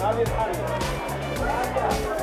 გავიხარია